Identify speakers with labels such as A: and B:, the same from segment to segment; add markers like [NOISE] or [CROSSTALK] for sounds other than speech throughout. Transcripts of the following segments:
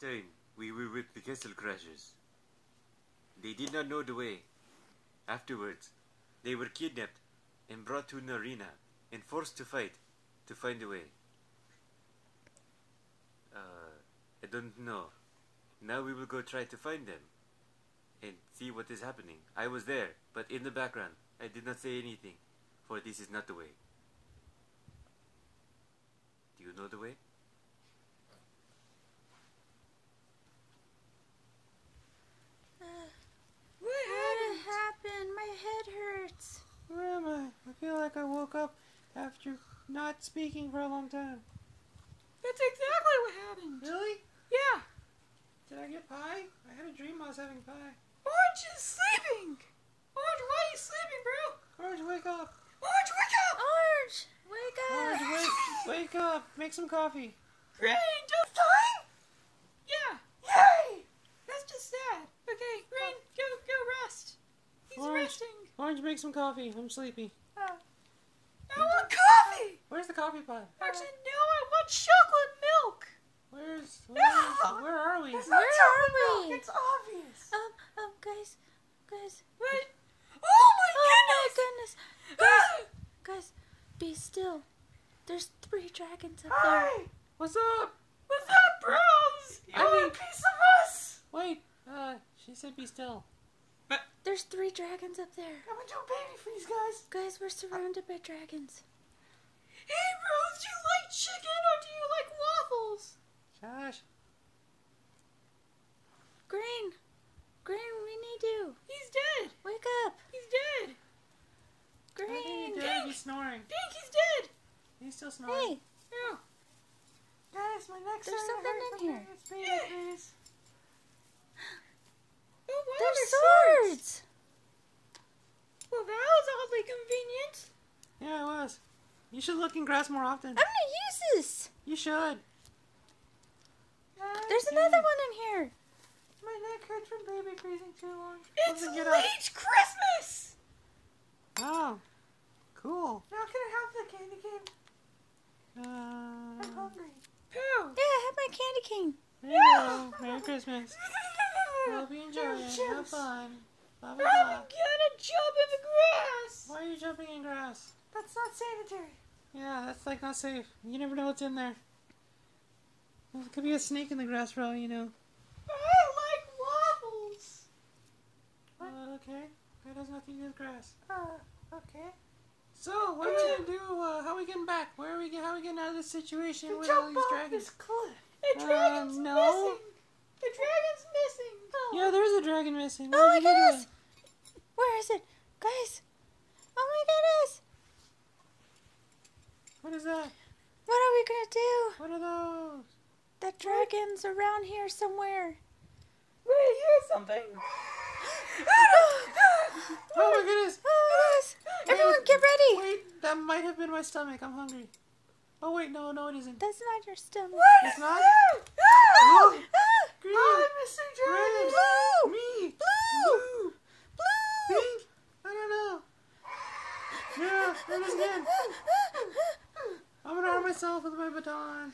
A: time, we were with the Castle Crashers. They did not know the way. Afterwards, they were kidnapped and brought to an arena and forced to fight to find a way. Uh, I don't know. Now we will go try to find them and see what is happening. I was there, but in the background. I did not say anything, for this is not the way. Do you know the way?
B: What
C: What happened? My head hurts.
B: Where am I? I feel like I woke up after not speaking for a long time.
C: That's exactly what happened.
B: Really?
C: Yeah.
B: Did I get pie? I had a dream I was having pie.
C: Orange is sleeping. Orange, why are you sleeping, bro?
B: Orange, wake up!
C: Orange, wake up. Orange, wake up!
B: Orange, wake, [LAUGHS] wake up! Make some coffee.
C: Rain, just time. Yeah. Yay. That's just sad. Okay, Rain, go, go rest. He's
B: Orange.
C: resting.
B: Orange, make some coffee. I'm sleepy.
C: Uh, I want coffee.
B: Where's the coffee pot?
C: Actually, no, I want chocolate milk.
B: Where's,
C: No!
B: where are we?
C: It's
D: Where are
C: milk.
D: we?
C: It's obvious.
D: Um, um, guys, guys.
C: What? Oh my
D: Oh my
C: goodness!
D: goodness.
C: Ah!
D: Guys, be still. There's three dragons up there.
C: Hi!
B: What's up?
C: What's up, bros? You
B: I
C: want
B: mean-
C: a piece of us?
B: Wait, uh, she said be still.
D: There's three dragons up there.
C: I'm gonna do a baby freeze, guys.
D: Guys, we're surrounded by dragons.
C: Hey, bros, do you like chicken or do you like waffles?
B: Josh,
D: Green, Green, we need you.
C: He's dead.
D: Wake up.
C: He's dead.
B: I think
D: Green.
B: he did. He's snoring.
C: Pink, he's dead.
B: He's still snoring.
D: Hey,
C: Yeah.
B: Guys, my neck's
D: There's something in here.
C: Oh, wow,
D: there's swords.
C: Well, that was oddly convenient.
B: Yeah, it was. You should look in grass more often.
D: I'm gonna use this.
B: You should.
D: There's another one in here.
B: My neck hurts from baby freezing too long.
C: It's late
B: up.
C: Christmas.
B: Oh, cool.
C: Now can I have the candy cane?
B: Uh,
C: I'm hungry. Pooh.
D: Yeah, I have my candy cane.
B: there you go. Merry Christmas. Hope you enjoy it. Have fun. Blah, blah,
C: I'm
B: blah.
C: gonna jump in the grass.
B: Why are you jumping in grass?
C: That's not sanitary.
B: Yeah, that's like not safe. You never know what's in there. There could be a snake in the grass for all you know.
C: I like waffles.
B: Uh, okay. That has nothing to do with grass.
C: Uh.
B: So, what are we gonna do? Uh, how are we getting back? Where are we get? How are we getting out of this situation
C: You
B: with all
C: jump
B: these
C: off
B: dragons?
C: this cliff. The
B: Uh,
C: dragon's
B: no.
C: missing. The dragon's missing. Oh.
B: Yeah, there's a dragon missing. What
D: Oh my
B: we gonna
D: goodness. Where is it? Guys. Oh my goodness.
B: What is that?
D: What are we gonna do?
B: What are those?
D: That dragon's around here somewhere.
C: Wait, here's something. [GASPS]
B: Oh my goodness!
D: Oh, yes. [GASPS] [GASPS] Everyone get ready.
B: Wait, that might have been my stomach. I'm hungry. Oh wait, no, no, it isn't.
D: That's not your stomach.
C: What
B: It's not?
C: that?
B: Oh,
D: Ah!
B: green,
C: I'm missing
B: red,
C: dragon.
B: me,
D: Blue.
B: blue, pink. I don't know. Yeah, there it is again. I'm gonna arm myself with my baton.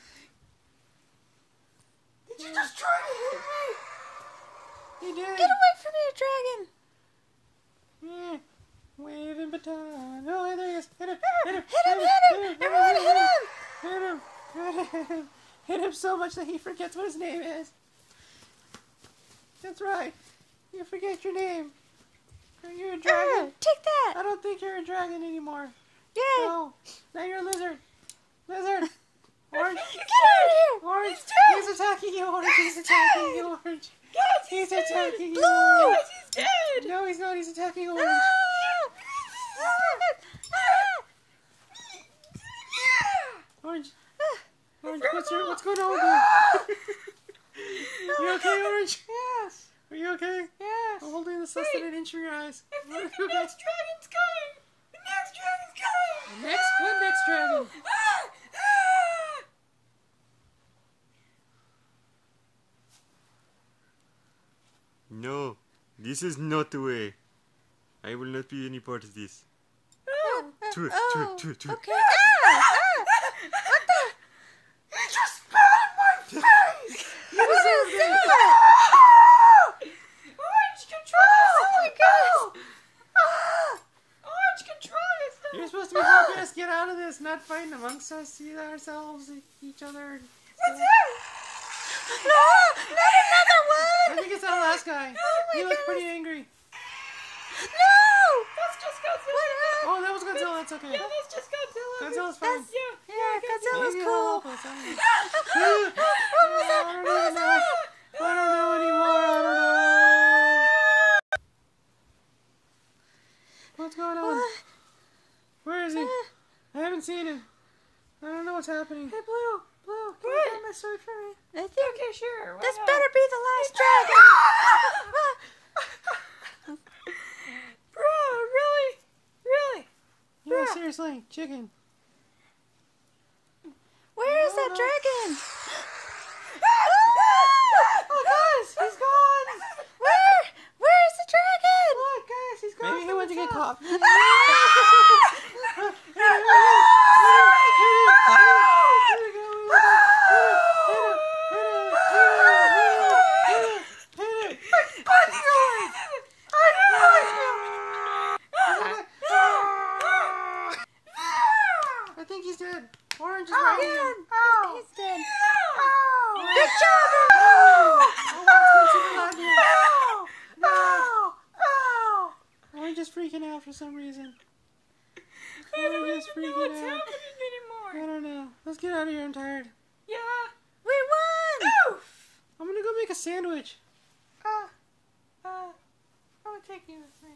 C: Did you just try to hit me?
B: You did.
D: Get away from me, dragon.
B: Yeah. Waving baton. Oh, there he is. Hit him. Hit him.
D: Hit him, hit him. Everyone hit him.
B: Hit him. Hit him. Hit him so much that he forgets what his name is. That's right. You forget your name. Are you a dragon?
D: take that.
B: I don't think you're a dragon anymore.
D: Yeah.
B: No. Now you're a lizard. Lizard. Orange. [LAUGHS]
D: Get out of here.
B: Orange.
C: He's.
B: He's attacking you, Orange. He's attacking you, Orange.
C: Guys,
B: He's
C: dead.
B: attacking you.
D: Blue.
C: Guys, he's dead.
B: No, he's not. He's attacking Orange.
D: Ah!
C: Yeah.
B: Orange. Orange, what's, your, what's going on with you? [LAUGHS] You okay, Orange?
C: Yes.
B: Are you okay?
C: Yes.
B: I'm holding this less than an inch from your eyes.
C: I think the next dragon's coming. The next dragon's coming.
B: Next? What next dragon?
A: No, this is not the way. I will not be any part of this
D: to it,
A: oh, it,
D: to
A: it, to it.
D: Okay. Ah, ah, what the?
C: He just spat on my face!
D: he what was over.
C: Orange, control oh, oh my gosh! Ah! Oh. Orange, control yourself! You're supposed to be helping
B: [LAUGHS] us get out of this, not fighting amongst us, either ourselves, each other.
C: What's that?
D: No! Not another one!
B: I think it's that last guy.
D: Oh my
B: he
D: goodness.
B: pretty angry.
D: No!
C: That's just because
B: Oh, that was Godzilla. That's okay.
C: Yeah, that's just Godzilla.
B: Godzilla's fine.
C: That's, yeah.
D: Yeah, Godzilla's
B: Maybe
D: cool.
B: he'll help us, I don't know.
D: What was that? [LAUGHS]
B: I don't
D: What was
B: know.
D: that?
B: I don't know anymore. I don't know. What's going on? Where is he? Uh, I haven't seen him. I don't know what's happening.
D: Hey, Blue, Blue, can you
C: What?
D: grab my sword for me? I think
C: Okay, sure. why
D: this
C: not?
D: better be the last dragon. [LAUGHS] [LAUGHS]
C: Bro, really? Really?
B: Yeah, seriously, chicken.
D: Where is that dragon? [GASPS] [GASPS]
C: Oh, guys, he's gone.
D: Where? Where is the dragon?
C: Look, guys, he's gone.
B: Maybe he
C: from
B: went to get caught. [LAUGHS] I think he's dead. Orange is right here.
D: He's dead.
C: Good job,
B: Orange is freaking out for some reason. [LAUGHS]
C: I don't even know what's
B: out.
C: happening
B: I don't know. Let's get out of here. I'm tired.
C: Yeah.
D: We won!
C: Oof.
B: I'm gonna go make a sandwich.
C: Uh, uh, I'm gonna take you with me.